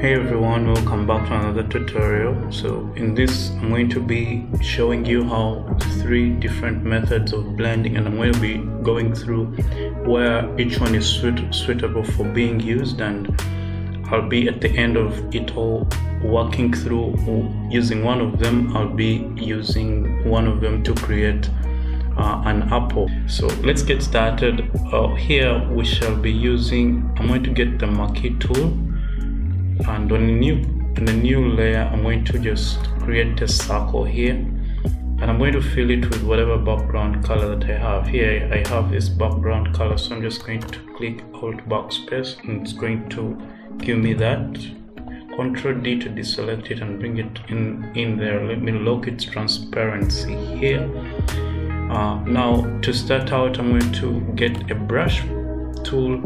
Hey everyone, welcome back to another tutorial. So in this, I'm going to be showing you how three different methods of blending and I'm going to be going through where each one is suit suitable for being used and I'll be at the end of it all working through using one of them. I'll be using one of them to create uh, an apple. So let's get started. Uh, here we shall be using, I'm going to get the marquee tool and on a new on a new layer I'm going to just create a circle here. And I'm going to fill it with whatever background color that I have here. I have this background color so I'm just going to click alt backspace and it's going to give me that. Control D to deselect it and bring it in in there. Let me lock its transparency here. Uh, now to start out I'm going to get a brush tool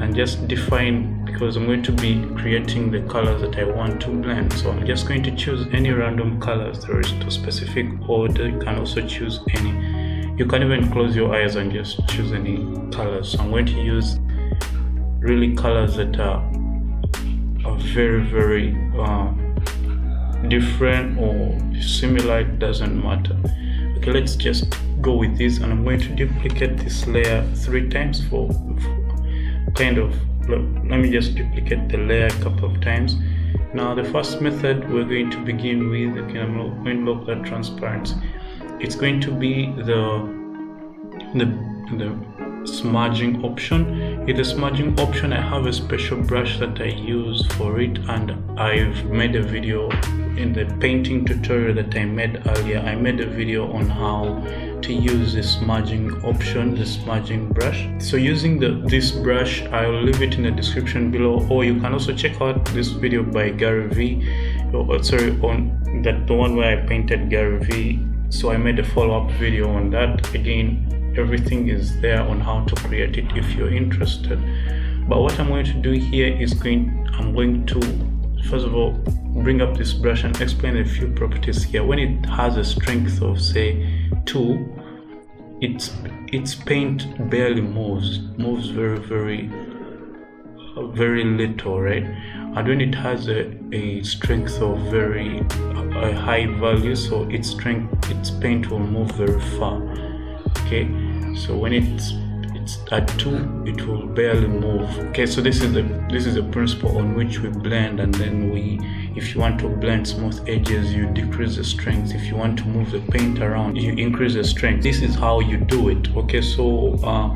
and just define because I'm going to be creating the colors that I want to blend. So I'm just going to choose any random colors there is no specific order you can also choose any. You can even close your eyes and just choose any colors. So I'm going to use really colors that are, are very very uh, different or similar it doesn't matter. Okay let's just go with this and I'm going to duplicate this layer three times for, for kind of let me just duplicate the layer a couple of times. Now the first method we're going to begin with okay i'm going to look at transparency. It's going to be the the the smudging option. In the smudging option i have a special brush that i use for it and i've made a video in the painting tutorial that i made earlier. I made a video on how to use the smudging option the smudging brush. So using the this brush i'll leave it in the description below or you can also check out this video by gary vee oh, oh, sorry on that the one where i painted gary vee so i made a follow-up video on that. Again everything is there on how to create it if you're interested. But what i'm going to do here is going i'm going to first of all bring up this brush and explain a few properties here. When it has a strength of say 2 its its paint barely moves moves very very very little right? And when it has a, a strength of very a high value so its strength its paint will move very far okay? So when it's it's at two it will barely move okay? So this is the this is the principle on which we blend and then we if you want to blend smooth edges you decrease the strength. If you want to move the paint around you increase the strength. This is how you do it okay? So uh,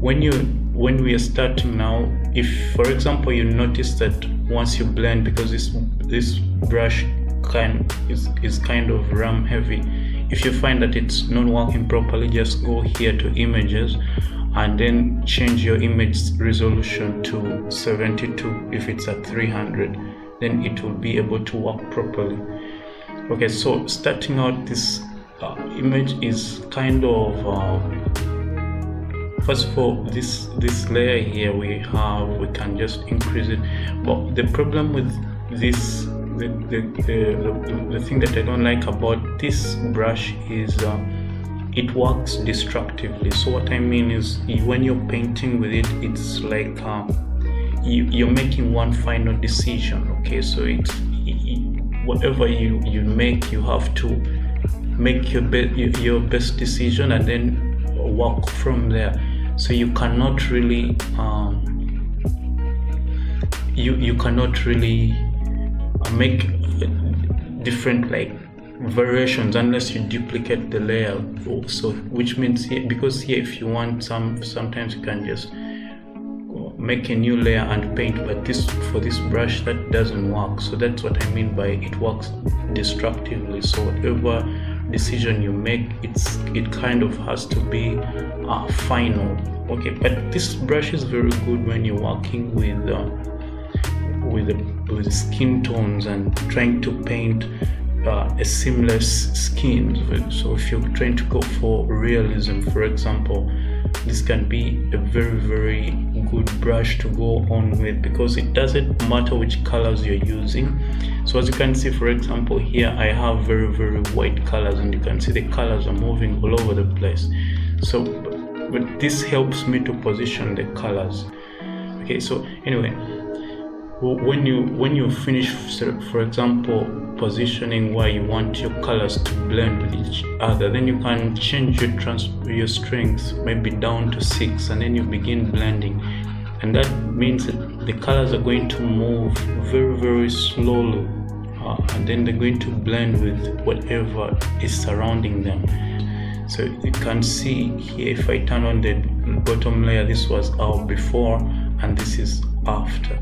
when you when we are starting now if for example you notice that once you blend because this this brush kind is, is kind of ram heavy if you find that it's not working properly just go here to images and then change your image resolution to 72 if it's at 300 then it will be able to work properly. Okay so starting out this uh, image is kind of uh, first of all this this layer here we have we can just increase it. But the problem with this the the, the, the, the thing that I don't like about this brush is uh, it works destructively. So what i mean is when you're painting with it it's like um, you, are making one final decision okay? So it's it, whatever you you make you have to make your best your best decision and then walk from there. So you cannot really um, you you cannot really make different like variations unless you duplicate the layer so which means here because here if you want some sometimes you can just make a new layer and paint but this for this brush that doesn't work. So that's what i mean by it works destructively. So whatever decision you make it's it kind of has to be uh, final. Okay but this brush is very good when you're working with uh, with the, with skin tones and trying to paint uh, a seamless skin. So if you're trying to go for realism, for example, this can be a very very good brush to go on with because it doesn't matter which colors you're using. So as you can see for example here i have very very white colors and you can see the colors are moving all over the place. So but this helps me to position the colors. Okay so anyway when you when you finish for example positioning where you want your colors to blend with each other. Then you can change your trans your strength maybe down to six and then you begin blending. And that means that the colors are going to move very very slowly uh, and then they're going to blend with whatever is surrounding them. So you can see here if I turn on the bottom layer this was out before and this is after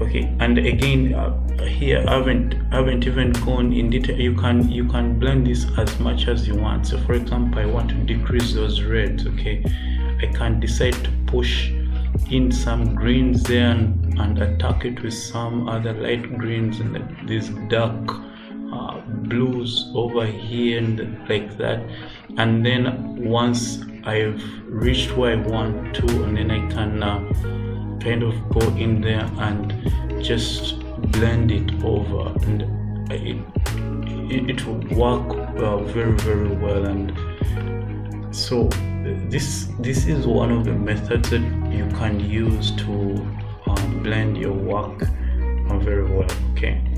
okay and again uh, here I haven't I haven't even gone in detail. You can you can blend this as much as you want. So for example I want to decrease those reds okay? I can decide to push in some greens there and, and attack it with some other light greens and these dark uh, blues over here and like that. And then once I've reached where I want to and then I can uh, kind of go in there and just blend it over. And it, it, it will work uh, very very well. And so this this is one of the methods that you can use to um, blend your work uh, very well. Okay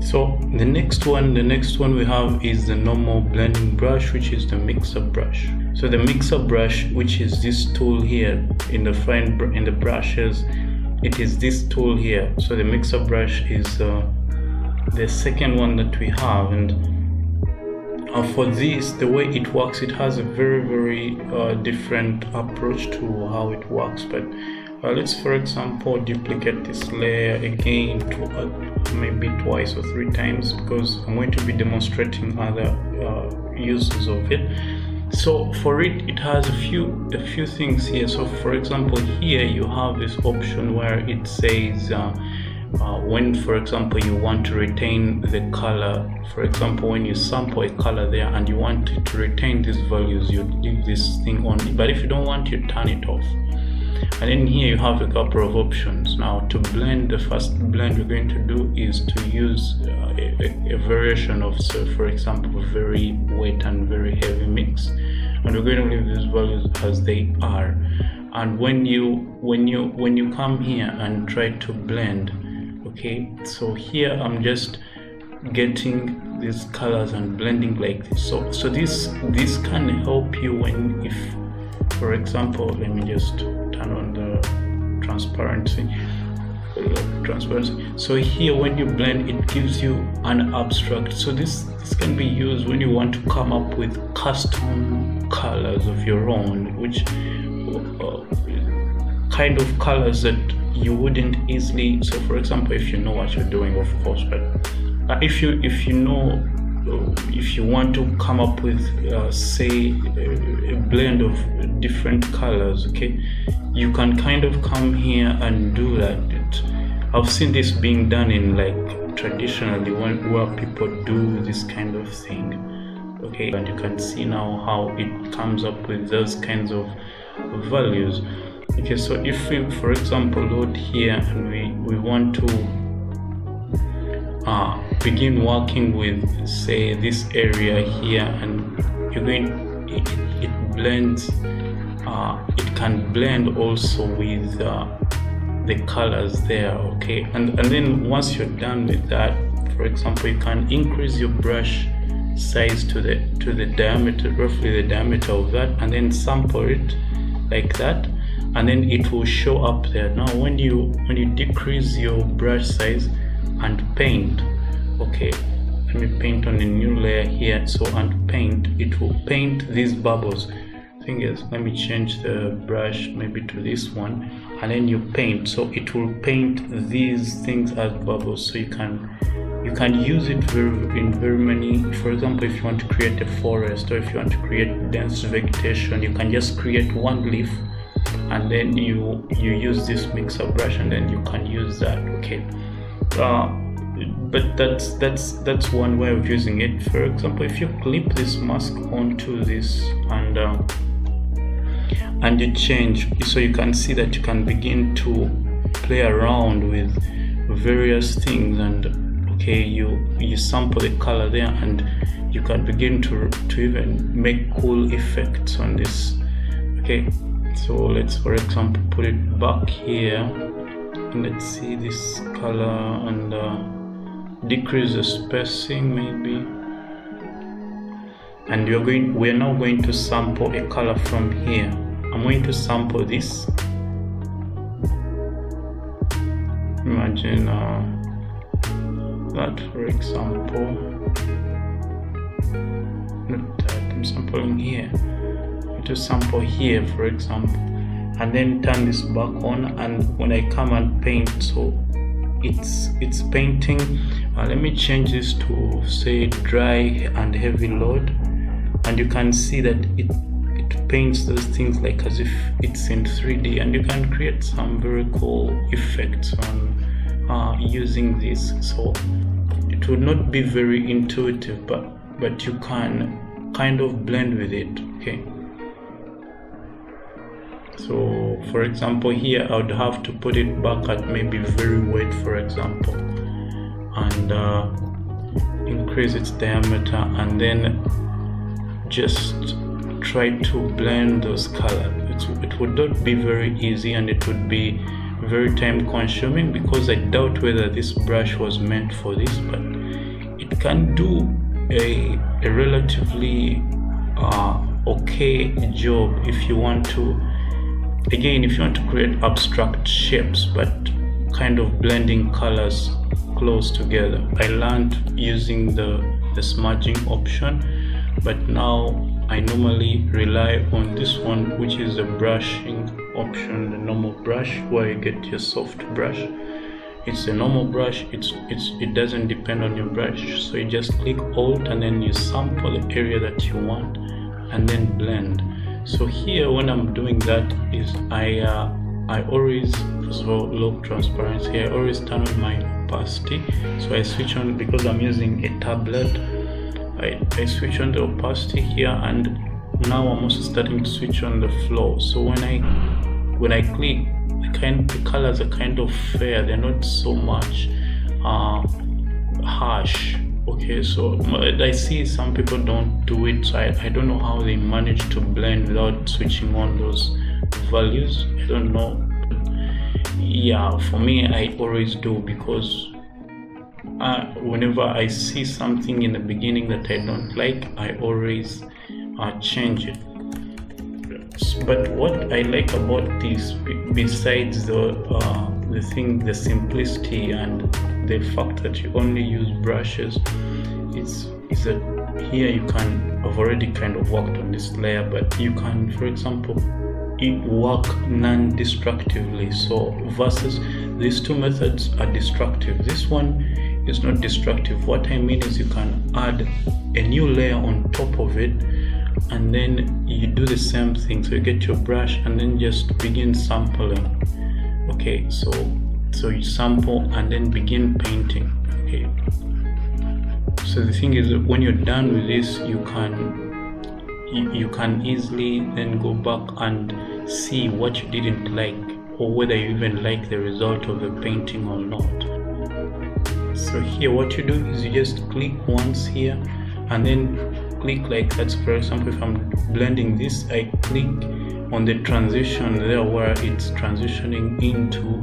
so the next one the next one we have is the normal blending brush which is the mixer brush. So the mixer brush which is this tool here in the fine in the brushes it is this tool here. So the mixer brush is uh, the second one that we have. And uh, for this the way it works it has a very very uh, different approach to how it works. But uh, let's for example duplicate this layer again to uh, maybe twice or three times because I'm going to be demonstrating other uh, uses of it. So for it it has a few a few things here. So for example here you have this option where it says uh, uh, when for example you want to retain the color. For example when you sample a color there and you want to retain these values you leave this thing on but if you don't want you turn it off and then here you have a couple of options. Now to blend the first blend we're going to do is to use uh, a, a, variation of so for example very wet and very heavy mix. And we're going to leave these values as they are. And when you when you when you come here and try to blend okay so here i'm just getting these colors and blending like this. So so this this can help you when if for example let me just on the transparency. Transparency. So here when you blend it gives you an abstract. So this this can be used when you want to come up with custom colors of your own which uh, kind of colors that you wouldn't easily so for example if you know what you're doing of course but uh, if you if you know if you want to come up with uh, say a blend of different colors okay you can kind of come here and do that. I've seen this being done in like traditionally when, where people do this kind of thing okay? And you can see now how it comes up with those kinds of values. Okay so if we for example load here and we we want to uh, begin working with say this area here and you're going it, it blends uh, it can blend also with uh, the colors there okay? And and then once you're done with that for example you can increase your brush size to the to the diameter roughly the diameter of that and then sample it like that and then it will show up there. Now when you when you decrease your brush size and paint okay let me paint on a new layer here. So and paint it will paint these bubbles let me change the brush maybe to this one and then you paint. So it will paint these things as bubbles so you can you can use it in very many for example if you want to create a forest or if you want to create dense vegetation you can just create one leaf and then you you use this mixer brush and then you can use that okay. Uh, but that's that's that's one way of using it. For example if you clip this mask onto this and uh, and you change so you can see that you can begin to play around with various things and okay you you sample the color there and you can begin to to even make cool effects on this. Okay so let's for example put it back here. And let's see this color and uh, decrease the spacing maybe and we're going we're now going to sample a color from here. I'm going to sample this. Imagine uh, that for example. Not that I'm sampling here. To sample here for example. And then turn this back on and when I come and paint so it's it's painting. Uh, let me change this to say dry and heavy load and you can see that it it paints those things like as if it's in 3d and you can create some very cool effects on uh, using this. So it would not be very intuitive but but you can kind of blend with it okay? So for example here I would have to put it back at maybe very wide for example and uh, increase its diameter. And then just try to blend those colors it, it would not be very easy and it would be very time consuming because I doubt whether this brush was meant for this but it can do a, a relatively uh, okay job if you want to again if you want to create abstract shapes but kind of blending colors close together. I learned using the the smudging option but now i normally rely on this one which is the brushing option the normal brush where you get your soft brush. It's a normal brush it's it's it doesn't depend on your brush so you just click alt and then you sample the area that you want and then blend. So here when i'm doing that is i uh, i always first of all low transparency i always turn on my opacity. So i switch on because i'm using a tablet i, I switch on the opacity here and now i'm also starting to switch on the flow so when i when i click the kind the colors are kind of fair. They're not so much uh, harsh. Okay so i see some people don't do it. So I, I don't know how they manage to blend without switching on those values. I don't know. Yeah for me i always do because uh, whenever i see something in the beginning that i don't like i always uh, change it. But what i like about this besides the uh, the thing the simplicity and the fact that you only use brushes is is that here you can I've already kind of worked on this layer but you can for example it work non-destructively. So versus these two methods are destructive. This one is not destructive. What i mean is you can add a new layer on top of it and then you do the same thing. So you get your brush and then just begin sampling. Okay so so you sample and then begin painting. Okay. So the thing is when you're done with this you can you, you can easily then go back and see what you didn't like or whether you even like the result of the painting or not so here what you do is you just click once here and then click like that. For example if i'm blending this i click on the transition there where it's transitioning into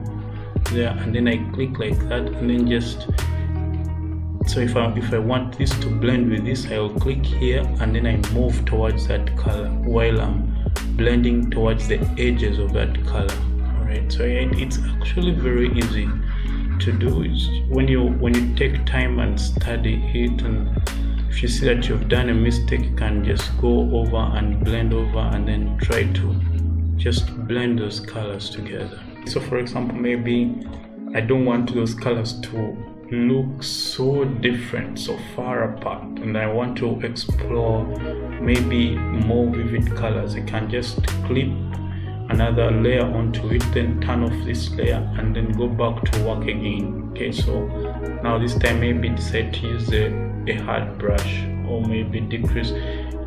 there and then I click like that and then just so if I if I want this to blend with this I'll click here and then I move towards that color while I'm blending towards the edges of that color. Alright so it's actually very easy to do is when you when you take time and study it and if you see that you've done a mistake you can just go over and blend over and then try to just blend those colors together. So for example maybe i don't want those colors to look so different so far apart and i want to explore maybe more vivid colors. I can just clip another layer onto it then turn off this layer and then go back to work again okay? So now this time maybe decide to use a, a hard brush or maybe decrease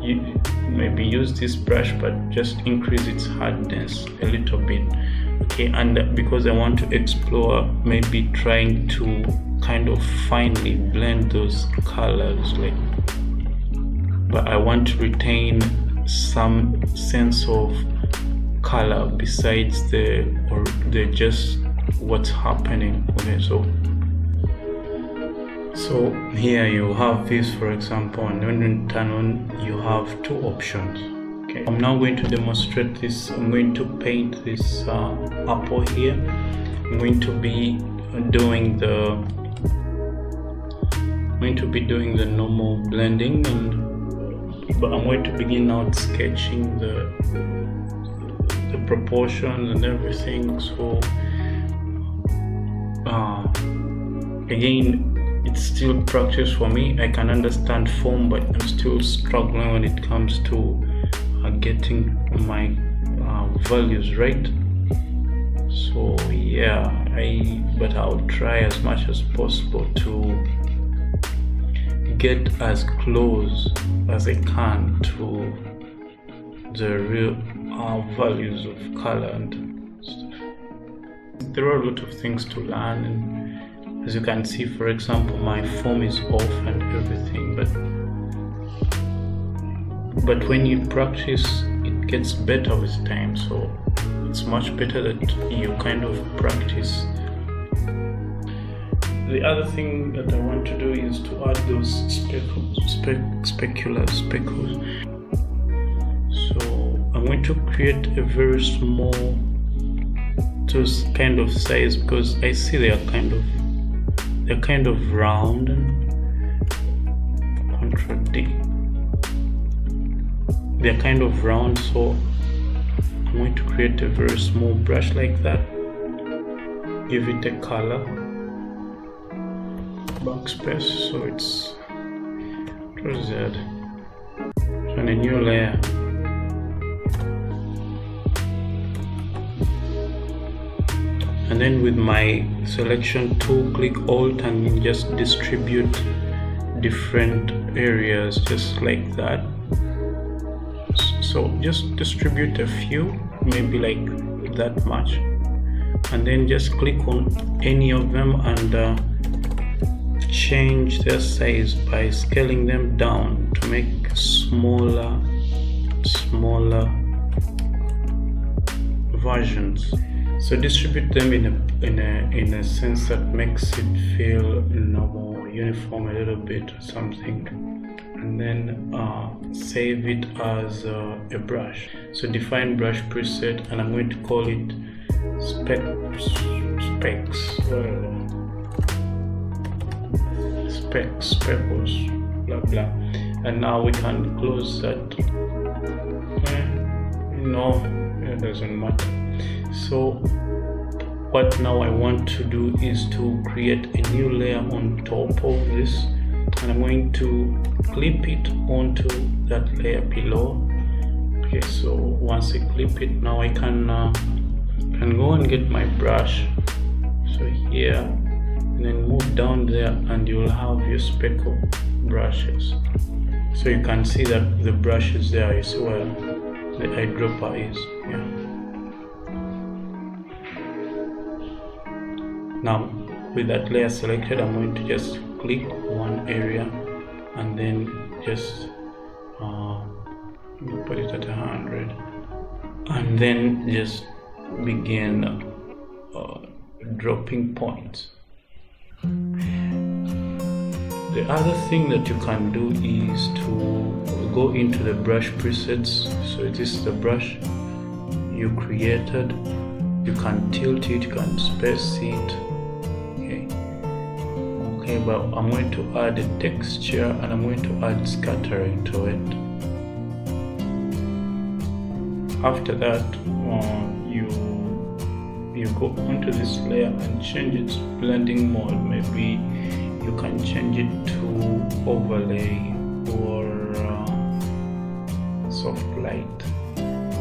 you maybe use this brush but just increase its hardness a little bit okay? And because i want to explore maybe trying to kind of finely blend those colors like but i want to retain some sense of color besides the or the just what's happening okay so. So here you have this for example and when you turn on you have two options. Okay i'm now going to demonstrate this i'm going to paint this uh, apple here. I'm going to be doing the I'm going to be doing the normal blending and but I'm going to begin out sketching the the proportions and everything. So uh, again it's still practice for me. I can understand form but I'm still struggling when it comes to uh, getting my uh, values right. So yeah I but I'll try as much as possible to get as close as I can to the real uh, values of color and stuff. There are a lot of things to learn and as you can see for example my form is off and everything but but when you practice it gets better with time so it's much better that you kind of practice the other thing that I want to do is to add those speckles, spec, specular speckles. So going to create a very small, those kind of size because I see they are kind of, they're kind of round and contradict. They're kind of round, so I'm going to create a very small brush like that. Give it a color backspace so it's Control Z on a new layer and then with my selection tool click alt and just distribute different areas just like that. So just distribute a few maybe like that much. And then just click on any of them and uh, change their size by scaling them down to make smaller smaller versions so distribute them in a in a in a sense that makes it feel more uniform a little bit or something. And then uh, save it as uh, a brush. So define brush preset and i'm going to call it spec specs whatever. Spec speckles blah blah. And now we can close that. Eh, no it doesn't matter so what now I want to do is to create a new layer on top of this and I'm going to clip it onto that layer below. Okay so once I clip it now I can uh, can go and get my brush. So here and then move down there and you will have your speckle brushes. So you can see that the brush is there see where the eyedropper is yeah now with that layer selected I'm going to just click one area and then just uh, put it at hundred. And then just begin uh, dropping points. The other thing that you can do is to go into the brush presets. So this is the brush you created. You can tilt it you can space it but i'm going to add a texture and i'm going to add scattering to it. After that uh, you you go onto this layer and change its blending mode. Maybe you can change it to overlay or uh, soft light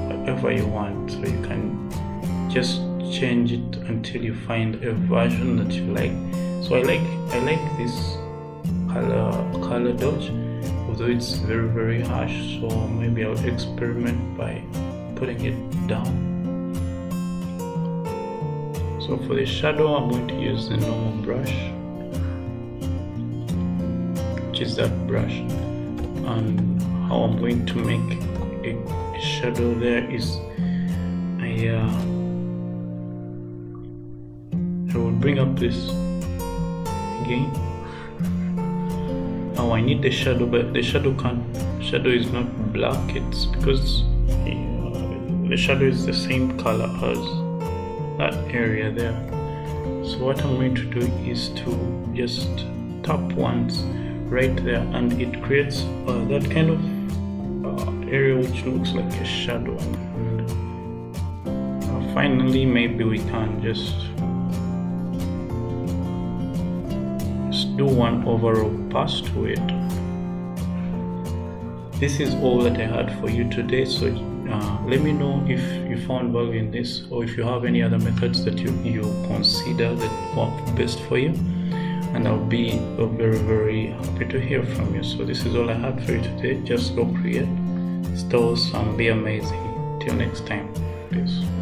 whatever you want. So you can just change it until you find a version that you like. So I like I like this color color dodge although it's very very harsh so maybe I'll experiment by putting it down. So for the shadow I'm going to use the normal brush which is that brush. And how I'm going to make a, shadow there is I uh, I will bring up this again. Now I need the shadow but the shadow can't shadow is not black. It's because the shadow is the same color as that area there. So what I'm going to do is to just tap once right there and it creates uh, that kind of uh, area which looks like a shadow. And uh, finally maybe we can just do one overall pass to it. This is all that I had for you today so uh, let me know if you found value in this or if you have any other methods that you, you consider that work best for you. And I'll be very very happy to hear from you. So this is all I had for you today. Just go create stores and be amazing. Till next time. Peace